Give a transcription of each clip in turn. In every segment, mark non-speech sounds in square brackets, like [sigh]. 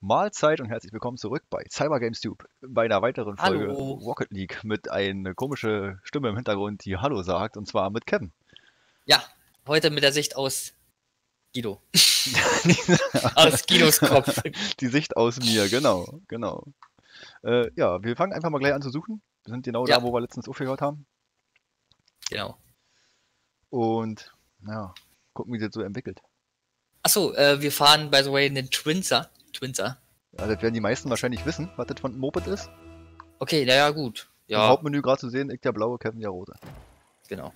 Mahlzeit und herzlich willkommen zurück bei Cyber Games Tube bei einer weiteren Folge Hallo. Rocket League mit einer komischen Stimme im Hintergrund, die Hallo sagt und zwar mit Kevin. Ja, heute mit der Sicht aus Guido. [laughs] aus Guidos Kopf. [laughs] die Sicht aus mir, genau, genau. Äh, ja, wir fangen einfach mal gleich an zu suchen. Wir sind genau Ja. da, wo wir letztens aufgehört haben Genau. und ja, gucken, wie sich das so entwickelt. Achso, äh, wir fahren, by the way, einen Twinzer. Twinzer. Ja, das werden die meisten wahrscheinlich wissen, was das von einem Moped ist. Okay, naja, gut. Im Ja, Hauptmenü gerade zu sehen, ich der blaue, Kevin der rote. genau.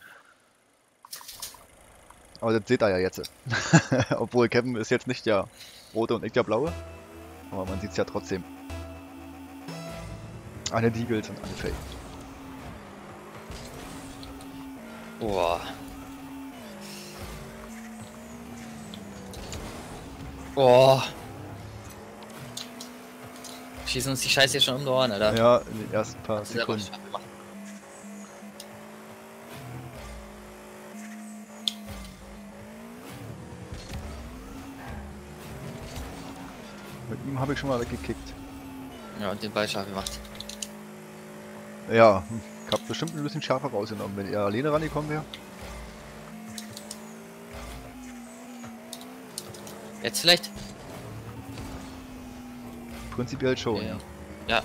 Aber das seht ihr ja jetzt. [laughs] Obwohl Kevin ist jetzt nicht der rote und ich der blaue. Aber man sieht es ja trotzdem. Alle Deagles und alle Fake. Boah. Boah. Schießen uns die Scheiße hier schon um die Ohren, Alter. Ja, in den ersten paar Sekunden. Mit ihm habe ich schon mal weggekickt. Ja, und den Ball scharf gemacht. Ja, ich habe bestimmt ein bisschen schärfer rausgenommen, wenn er alleine rangekommen wäre. Jetzt vielleicht? Prinzipiell schon, ja. Ja.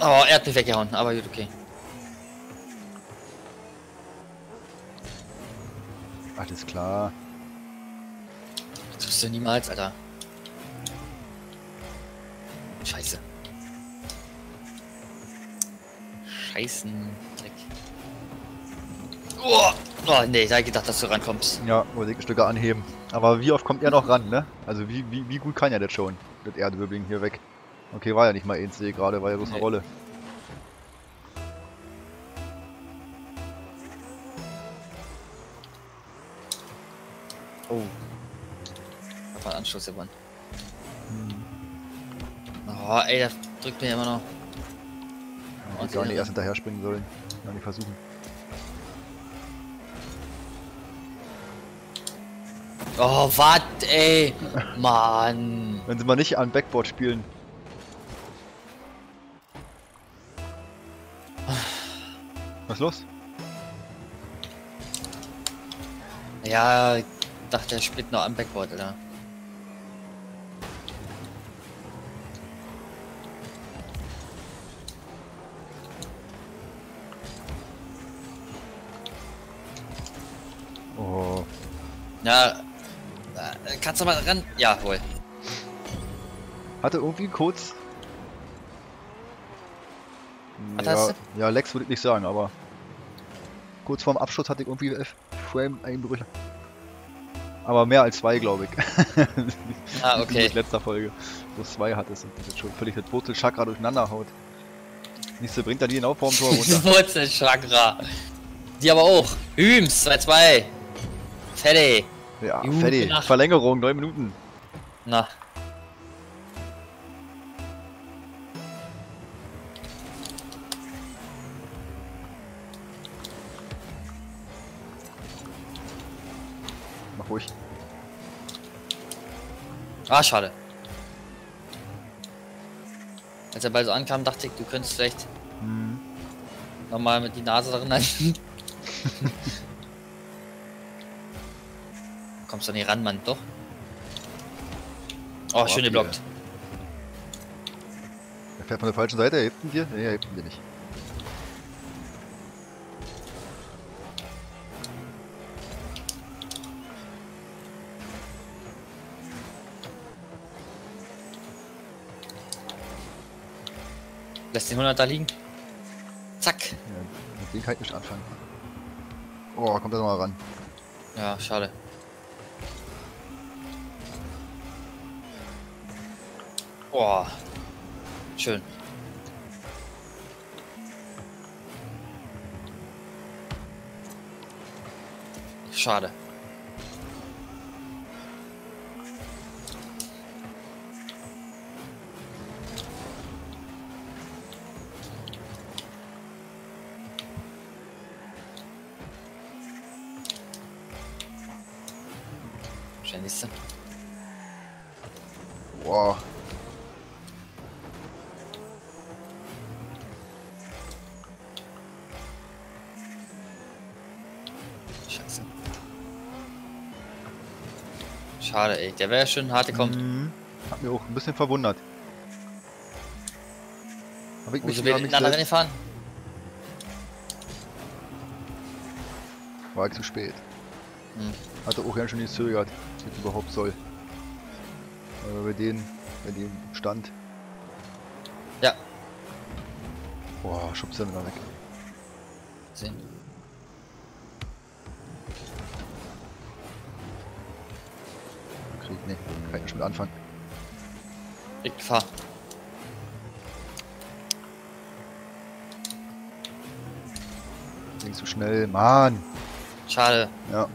Oh, er hat mich weggehauen, aber gut, okay. Alles klar. Das tust du niemals, Alter. Scheiße. Scheißen. Dreck. Oh, oh nee, da ich gedacht, dass du rankommst. Ja, wollte ich ein Stück anheben. Aber wie oft kommt er noch ran, ne? Also wie, wie, wie gut kann er das schon? Das Erdwirbling hier weg. Okay, war ja nicht mal eins, ich gerade, war ja bloß eine Nee. Rolle. Oh. Hab einen Anschluss gewonnen. Oh, ey, der drückt mir immer noch. Ja, Und gar nicht erst hinterher springen sollen. Gar nicht versuchen. Oh, wat, ey. Mann. Wenn sie mal nicht an Backboard spielen. Was los? Ja, ich dachte, er spielt noch am Backboard, Alter. Oh, äh, kannst du mal ran? Ja, wohl. hatte irgendwie kurz. Was ja, hast ja, Lex würde ich nicht sagen, aber kurz vorm Abschluss hatte ich irgendwie F-Frame-Einbrüche. Aber mehr als zwei, glaube ich. Ah, [laughs] okay. Mit letzter Folge, wo es zwei hattest und das schon völlig das Wurzelchakra durcheinander haut. Nächste bringt er die genau vorm Tor [laughs] runter. Wurzelchakra. Die aber auch. Hüms, 2-2. Fertig. Ja, Gute fertig. Nacht. Verlängerung, neun Minuten. Na. Mach ruhig. Ah, schade. Als der Ball so ankam, dachte ich, du könntest vielleicht Hm. nochmal mit die Nase darin halten. [laughs] Kommst du nicht ran, Mann, doch? Oh, Boah, schön geblockt. Er fährt von der falschen Seite, er hebt ihn dir? Nee, er hebt ihn dir nicht. Lässt den 100 da liegen. Zack. Ja, mit dem kann ich nicht anfangen. Oh, kommt er nochmal ran. Ja, schade. Boah. Schön. Schade. Schade, ey. Der wäre schon hart gekommen. Mhm. Hat mich auch ein bisschen verwundert. Hab ich mich mich miteinander selbst- gefahren? War ich zu spät. Hm. Hatte auch ganz schön gezögert, wie es überhaupt soll. Aber bei denen, bei dem Stand. Ja. Boah, schubst du wieder weg. Sehen. Nee, kann ich nicht mit anfangen. Ich fahr. Ging zu schnell, Mann. Schade. Ja.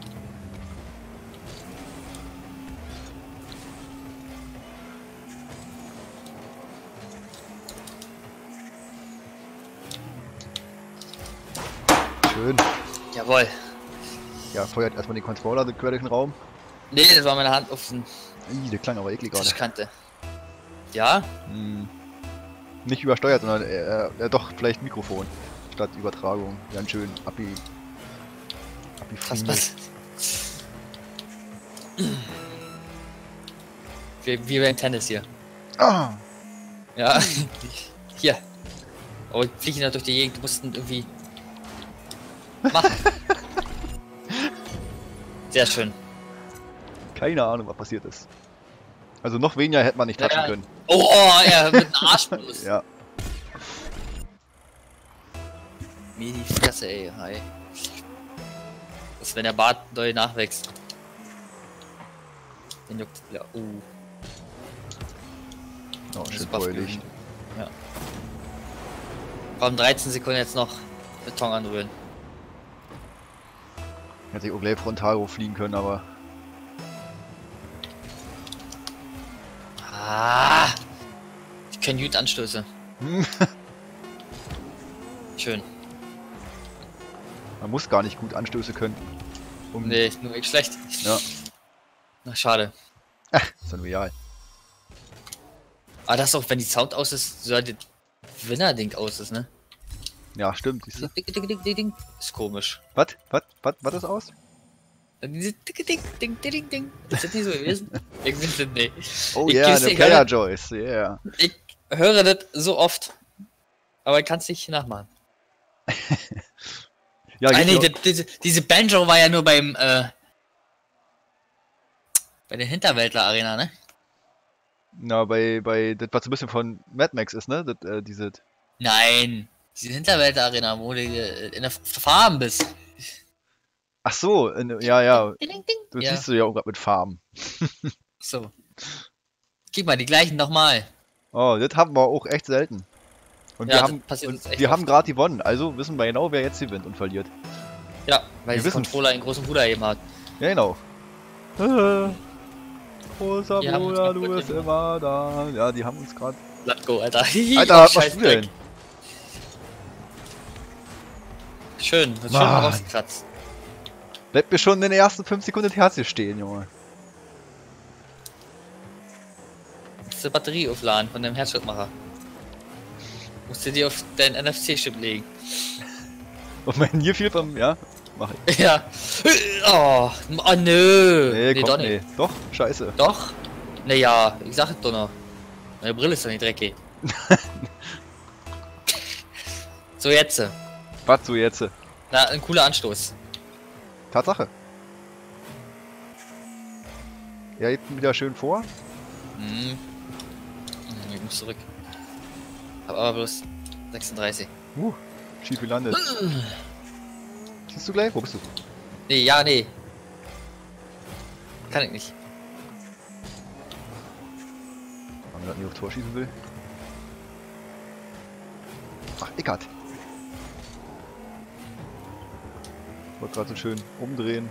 Schön. Jawohl. Ja, feuert erstmal den Controller quer durch den Raum. Nee, das war meine Hand auf den Ih, der klang aber eklig gerade. Tischkante. Ja? Hm. Nicht übersteuert, sondern äh, äh, doch vielleicht Mikrofon statt Übertragung. Ganz schön abbi. Was abbi was? Wie, wie beim Tennis hier. Ah! Ja. [laughs] Hier. Oh, ich fliege noch durch die Gegend. Du musst ihn irgendwie. [laughs] Machen. Sehr schön. Keine Ahnung, was passiert ist. Also noch weniger hätte man nicht touchen Ja. können. Oh, oh ja, mit dem Arsch bloß. [laughs] Ja. Mir die Fresse, ey. Hi. Das ist, wenn der Bart neu nachwächst. Den juckt wieder. Uh, Oh, das schön gewesen. Ja. Komm, 13 Sekunden jetzt noch Beton anrühren. Hätte ich auch gleich frontal hochfliegen können, aber Ah! Ich können gut Anstöße. [laughs] Schön. man muss gar nicht gut Anstöße können. Um, Nee, nur echt schlecht. Ja. Na, schade. [laughs] Ist dann real. Aber das auch, wenn die Sound aus ist, so das Winner-Ding aus ist, ne? Ja, stimmt? Ding, ding, ding, ding, ding. Ist komisch. Was? Was? Was? Was ist aus? Diese Ding, ding, ding, ding, ding. Ist das nicht so gewesen? ich finde das nicht. Oh Ich yeah, eine Player. Joyce, yeah. Ich höre das so oft. Aber ich kann es nicht nachmachen. [laughs] Ja, Ah, nee, diese, diese Banjo war ja nur beim, äh, bei der Hinterwäldler Arena, ne? Na, bei, bei, das was so ein bisschen von Mad Max ist, ne? Das, äh, diese, Nein. Diese Hinterwäldler Arena, wo du äh, in der Farben bist. Ach so, in, ja, ja, Ding, du Ja, siehst du ja auch gerade mit Farben. so. Gib mal die gleichen nochmal. Oh, das haben wir auch echt selten. Und Ja, wir das haben, und wir haben gerade gewonnen, also wissen wir genau, wer jetzt gewinnt und verliert. Ja, weil Wir der. Controller einen großen Bruder eben hat. Ja, genau. [laughs] Großer Die Bruder, du bist immer da. Ja, die haben uns gerade. Let go, [laughs] Alter. Alter, was machst du denn? Schön, wird schön rausgekratzt. Bleibt mir schon in den ersten 5 Sekunden das Herz hier stehen, Junge. Musst du Batterie aufladen von dem Herzschrittmacher. Musst du dir auf deinen NFC-Chip legen. [laughs] Und mein hier viel vom. Ja, mach ich. [laughs] Ja. Oh, oh nö. Nee, nee, komm, doch nicht. nee. Doch, scheiße. Doch? Naja, ich sag es doch noch. Meine Brille ist doch nicht dreckig. [laughs] so, jetzt. Was so jetzt? Na, ein cooler Anstoß. Tatsache. Ja, jetzt wieder schön vor. Hm. Hm, Ich muss zurück. Hab aber bloß 36. Uh, schief gelandet. Siehst du gleich? Wo bist du? Nee, ja, nee. Kann ich nicht. Wenn man das nicht auf Tor schießen will. Ach, Eckart. Wollte gerade so schön umdrehen.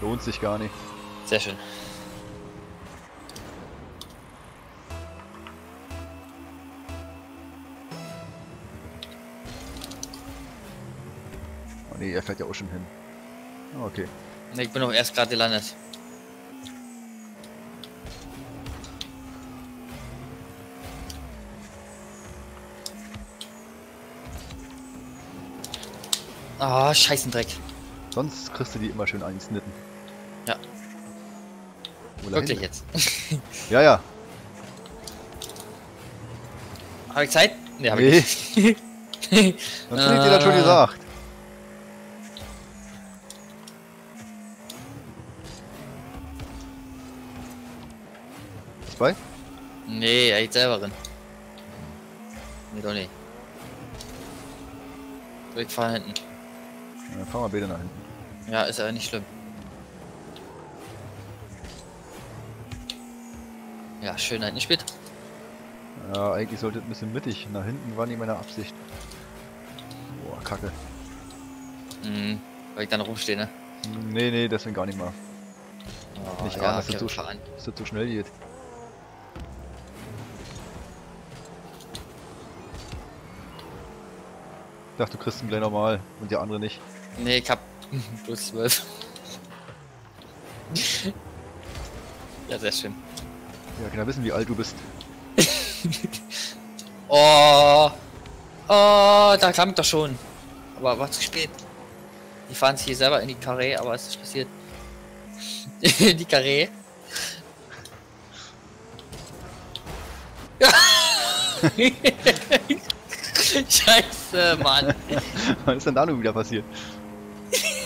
Lohnt sich gar nicht. Sehr schön. Oh ne, er fährt ja auch schon hin. Ah, okay. Ich bin auch erst gerade gelandet. Ah, oh, scheißen Dreck. Sonst kriegst du die immer schön angesnitten. Ja. Oder Wirklich jetzt. [laughs] Ja, ja. Habe ich Zeit? Nee, habe Nee. ich nicht. Dann hätte ich dir das schon Ah. gesagt. Zwei? nee, er geht selber rein. Nee, doch nicht. So, Ich fahr hinten. Dann fahren wir beide nach hinten. Ja, ist aber nicht schlimm. Ja, schön spät. Ja, eigentlich sollte es ein bisschen mittig. Nach hinten war nicht meine Absicht. Boah, kacke. Mhm. Weil ich dann rumstehe, ne? Nee, nee, deswegen gar nicht mal. Oh, Nicht ja, ahnen, dass okay, so, dass das so schnell geht. Ich dachte, du kriegst ihn gleich normal und die andere nicht. Nee, ich hab [laughs] plus 12. ja, sehr schön. Ja, ja wissen, wie alt du bist. [laughs] Oh, oh, da kam ich doch schon. Aber war zu spät. Die fahren sich hier selber in die Karree, aber es ist passiert. [laughs] die Karree. Scheiße, Mann. Was ist denn da nun wieder passiert?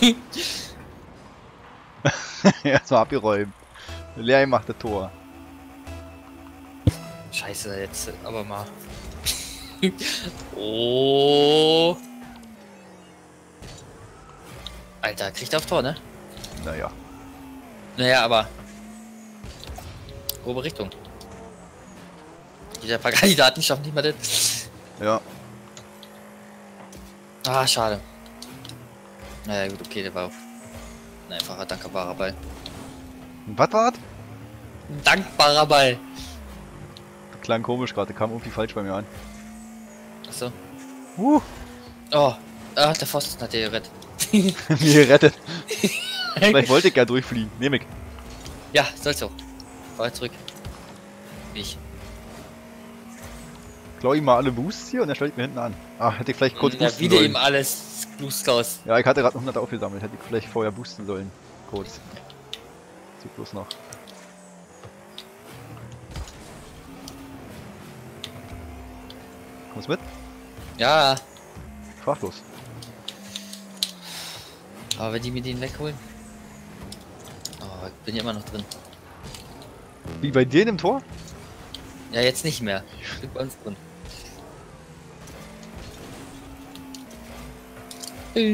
[laughs] Erstmal abgeräumt. Leer gemachte Tor. Scheiße, jetzt aber mal. [laughs] oh. Alter, kriegt er auf Tor, ne? Naja. Naja, aber. Grobe Richtung. Dieser paar Kandidaten schaffen nicht mal das. Ja. Ah, schade. Naja, gut, okay, der war auch ein einfacher, dankbarer Ball. Was war das? Dankbarer Ball. Klang komisch gerade, kam irgendwie falsch bei mir an. Achso. Uh, Oh, ah, der Pfosten hat dir gerettet. [laughs] mir gerettet. [laughs] Vielleicht wollte ich ja durchfliegen. Nehm ich. ja, soll's auch. Fahr zurück. Ich. Klau ihm mal alle Boosts hier und er stellt mir hinten an. Ah, hätte ich vielleicht kurz ja, boosten wieder sollen. ihm alles Blue Scouts. Ja, ich hatte gerade noch 100 aufgesammelt. Hätte ich vielleicht vorher boosten sollen. Kurz. Zug bloß noch. Kommst mit? Ja, bloß. aber wenn die mir den wegholen. Oh, ich bin ja immer noch drin. Wie bei dir in dem Tor? Ja, jetzt nicht mehr. Ich bin bei uns drin. Oh,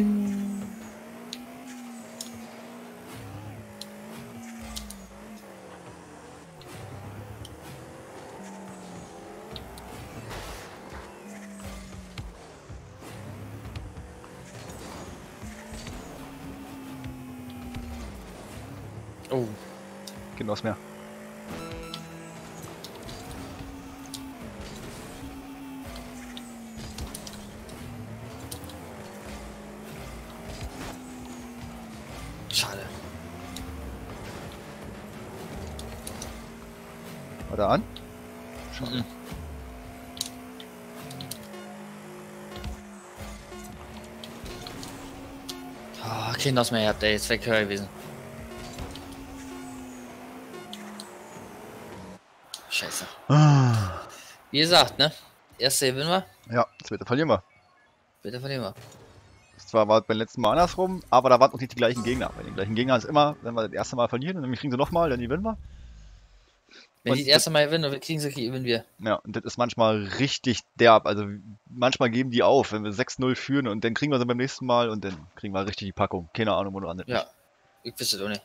Genoss mehr. Da an? Schade. Mhm. Oh, kein aus mehr, ihr habt der jetzt weg gewesen. Scheiße. Ah. Wie gesagt, ne? Erste gewinnen wir, Ja, zweite verlieren wir. bitte verlieren wir. Zwar war es beim letzten Mal andersrum, aber da waren auch nicht die gleichen Gegner. Bei den gleichen Gegnern ist immer, wenn wir das erste Mal verlieren, dann kriegen sie nochmal, dann gewinnen wir. Wenn Und die das erste Mal gewinnen, dann kriegen sie, gewinnen wir. Ja, und das ist manchmal richtig derb. Also manchmal geben die auf, wenn wir 6-0 führen und dann kriegen wir sie beim nächsten Mal und dann kriegen wir richtig die Packung. Keine Ahnung, wo du an Ja, ich wüsste es auch nicht.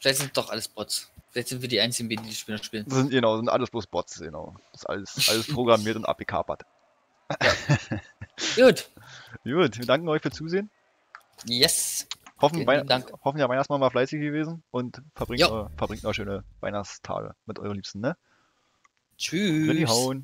Vielleicht sind doch alles Bots. Vielleicht sind wir die einzigen, die die Spieler spielen. Das sind genau, sind alles bloß Bots, genau. Das ist alles, alles [laughs] programmiert und abgekapert. Gut. [laughs] Gut, wir danken euch für Zusehen. Yes. Hoffen, Wei Dank. hoffen ja Weihnachtsmann war fleißig gewesen und verbringt, noch, verbringt noch schöne Weihnachtstage mit euren Liebsten, ne? Tschüss.